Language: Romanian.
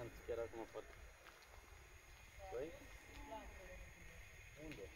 Am chiar acum pot. Păi? Unde?